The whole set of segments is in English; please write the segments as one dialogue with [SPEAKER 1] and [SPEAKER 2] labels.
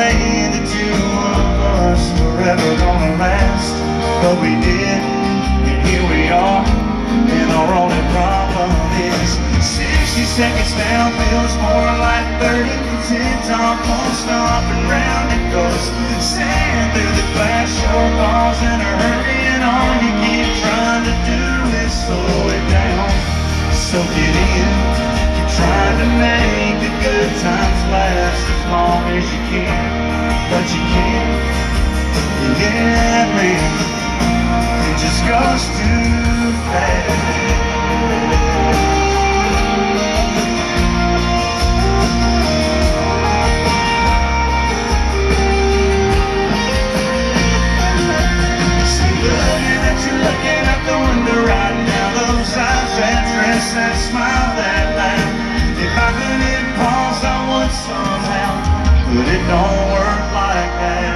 [SPEAKER 1] way the two of us were ever gonna last. But we did, and here we are And our only problem is 60 seconds down feels more like 30 Tick-tock won't stop and round it goes Sand through the glass, your balls in a hurry And all you keep trying to do is slow it down. Soak it in, keep trying to make the good times last as long you can But you can't, yeah man It just goes too fast. Looking out the window right now Those eyes, that dress, that smile, that But it don't work like that.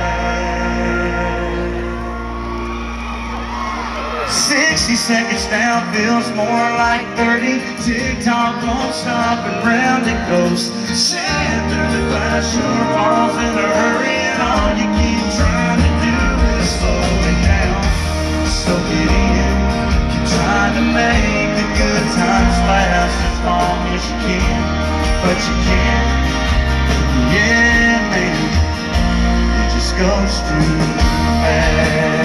[SPEAKER 1] 60 seconds down feels more like 30 Tick-tock won't stop and round it goes. Sand through the glass, your balls in a hurry And all you keep trying to do is slow it down. Soak it in. Keep trying to make the good times last as long as you can But you can't goes fast